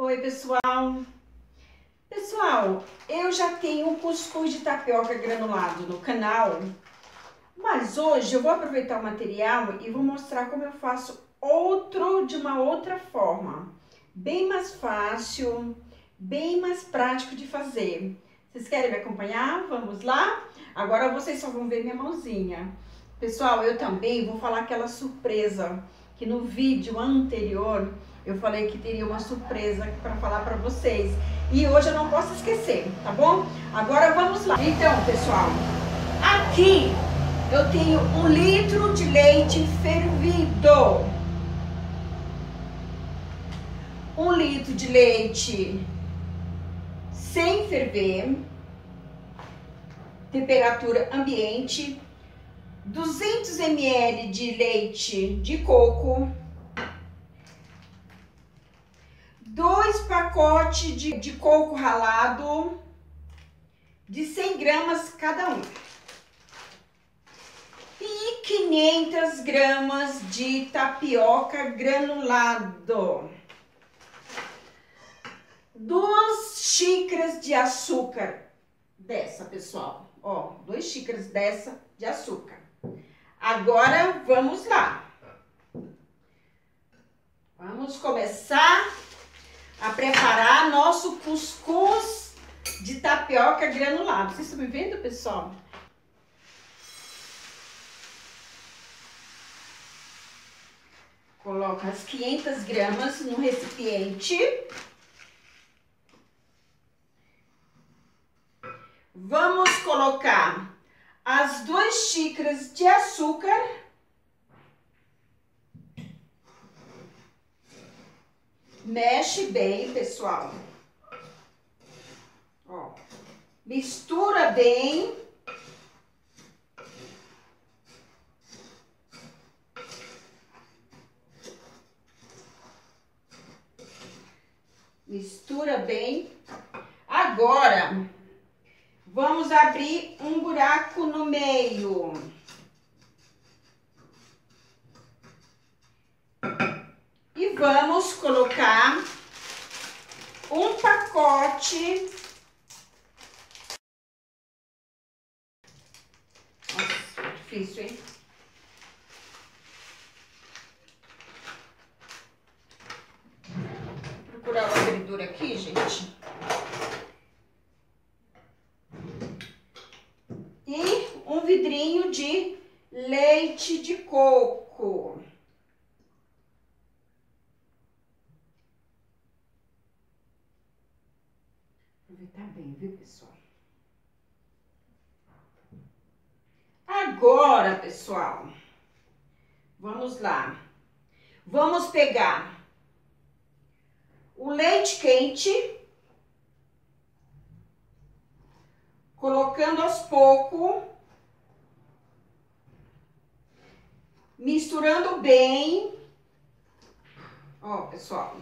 Oi pessoal, pessoal, eu já tenho um cuscuz de tapioca granulado no canal, mas hoje eu vou aproveitar o material e vou mostrar como eu faço outro de uma outra forma, bem mais fácil, bem mais prático de fazer. Vocês querem me acompanhar? Vamos lá? Agora vocês só vão ver minha mãozinha. Pessoal, eu também vou falar aquela surpresa que no vídeo anterior eu falei que teria uma surpresa para falar para vocês. E hoje eu não posso esquecer, tá bom? Agora vamos lá. Então, pessoal, aqui eu tenho um litro de leite fervido. Um litro de leite sem ferver, temperatura ambiente, 200 ml de leite de coco, dois pacotes de, de coco ralado de 100 gramas cada um e 500 gramas de tapioca granulado, duas xícaras de açúcar dessa, pessoal, ó, duas xícaras dessa de açúcar. Agora vamos lá. Vamos começar a preparar nosso cuscuz de tapioca granulado. Vocês estão me vendo, pessoal? Coloca as 500 gramas no recipiente. Vamos colocar as duas xícaras de açúcar Mexe bem, pessoal. Ó, mistura bem. Mistura bem. Agora, vamos abrir um buraco no meio. vamos colocar um pacote. Nossa, difícil, hein? Procurar o abridor aqui, gente. E um vidrinho de leite de coco. aproveitar bem, viu, pessoal? Agora, pessoal, vamos lá. Vamos pegar o leite quente, colocando aos poucos, misturando bem. Ó, pessoal.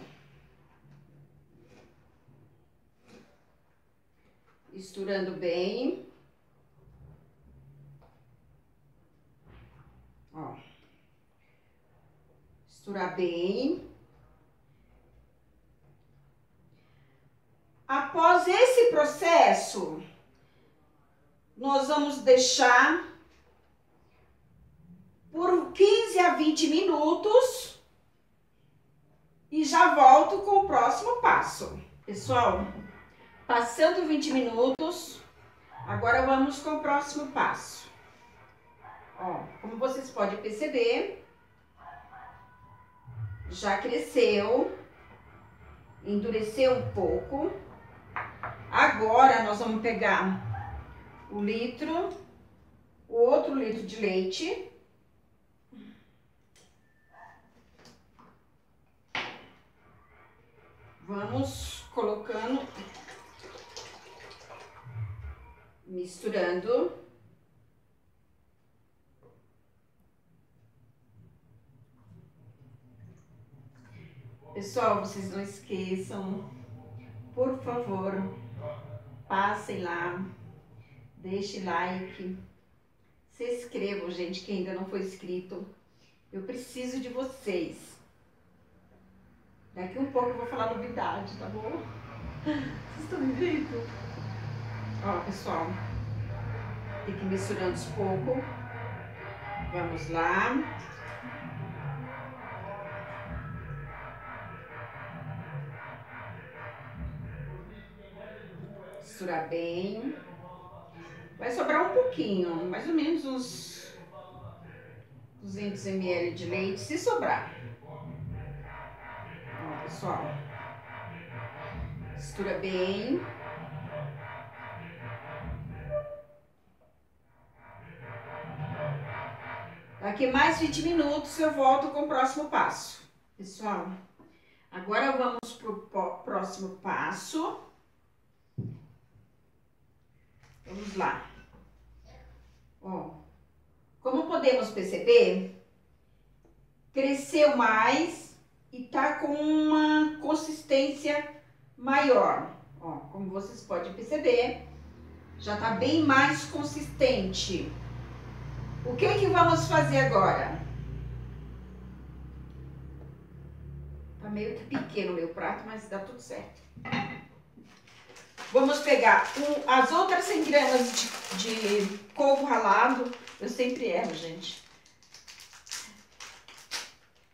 misturando bem. Ó. Misturar bem. Após esse processo, nós vamos deixar por 15 a 20 minutos e já volto com o próximo passo. Pessoal, Passando 20 minutos, agora vamos com o próximo passo. Ó, como vocês podem perceber, já cresceu, endureceu um pouco. Agora, nós vamos pegar o litro, o outro litro de leite. Vamos colocando misturando. Pessoal, vocês não esqueçam, por favor, passem lá, deixe like, se inscrevam, gente, que ainda não foi inscrito. Eu preciso de vocês. Daqui um pouco eu vou falar novidade, tá bom? Vocês estão me vendo? Ó, pessoal. Tem que ir misturando aos pouco. Vamos lá. Misturar bem. Vai sobrar um pouquinho, mais ou menos uns 200 ml de leite, se sobrar. Pessoal. Mistura bem. Daqui mais 20 minutos eu volto com o próximo passo. Pessoal, agora vamos para o próximo passo. Vamos lá. Ó, como podemos perceber, cresceu mais e tá com uma consistência maior. Ó, como vocês podem perceber, já tá bem mais consistente. O que que vamos fazer agora? Tá meio que pequeno o meu prato, mas dá tudo certo. Vamos pegar um, as outras 100 gramas de, de coco ralado. Eu sempre erro, gente.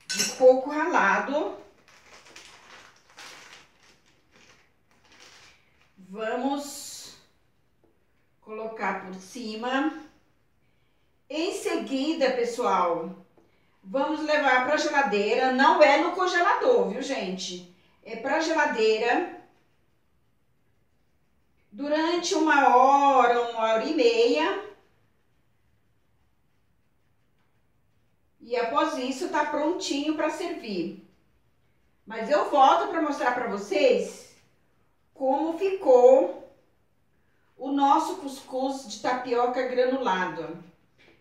De coco ralado. Vamos colocar por cima. Em seguida, pessoal, vamos levar para a geladeira. Não é no congelador, viu, gente? É para a geladeira durante uma hora, uma hora e meia. E após isso, tá prontinho para servir. Mas eu volto para mostrar para vocês como ficou o nosso cuscuz de tapioca granulado.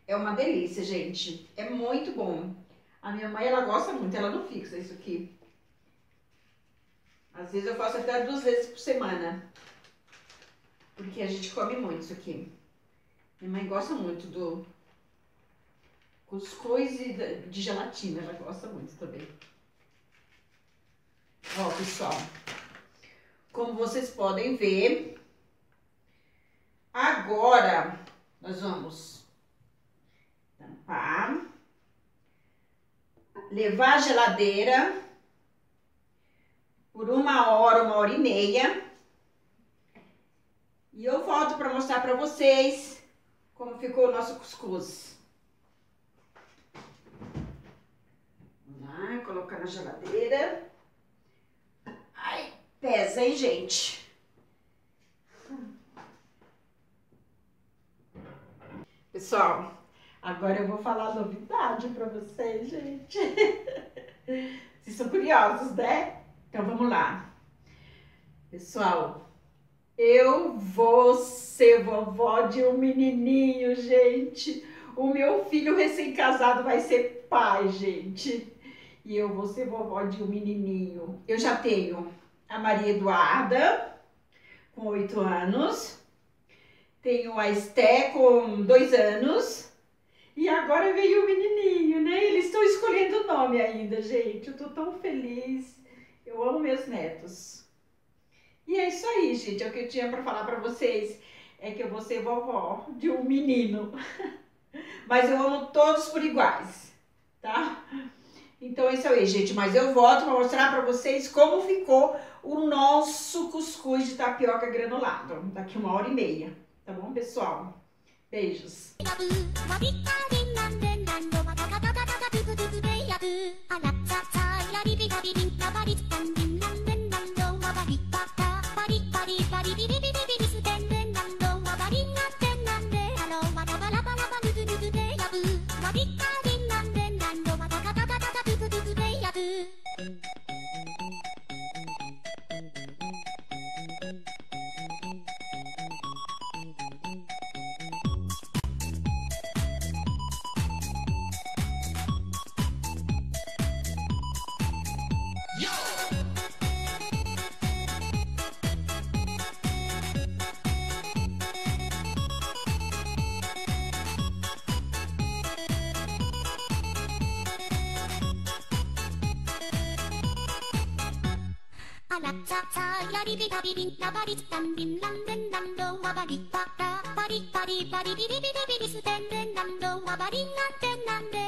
É uma delícia, gente. É muito bom. A minha mãe, ela gosta muito, ela não fixa isso aqui. Às vezes eu faço até duas vezes por semana. Porque a gente come muito isso aqui. Minha mãe gosta muito do cuscuz e de gelatina, ela gosta muito também. Ó, pessoal, como vocês podem ver, agora nós vamos tampar, levar a geladeira por uma hora, uma hora e meia. E eu volto para mostrar para vocês como ficou o nosso cuscuz. Vamos lá, colocar na geladeira. Ai, pesa, hein, gente? Pessoal, Agora eu vou falar novidade para vocês, gente. Vocês são curiosos, né? Então vamos lá. Pessoal, eu vou ser vovó de um menininho, gente. O meu filho recém-casado vai ser pai, gente. E eu vou ser vovó de um menininho. Eu já tenho a Maria Eduarda, com oito anos. Tenho a Esté, com dois anos. E agora veio o menininho, né? Eles estão escolhendo o nome ainda, gente. Eu tô tão feliz. Eu amo meus netos. E é isso aí, gente. É o que eu tinha para falar para vocês. É que eu vou ser vovó de um menino. Mas eu amo todos por iguais, tá? Então é isso aí, gente. Mas eu volto para mostrar para vocês como ficou o nosso cuscuz de tapioca granulado. Daqui uma hora e meia. Tá bom, pessoal? Beijos. ラリビタビビンラバリスタンビンランデンランドワバリパラパリパリパリビリビリビリステンデンランドワバリなんてなんで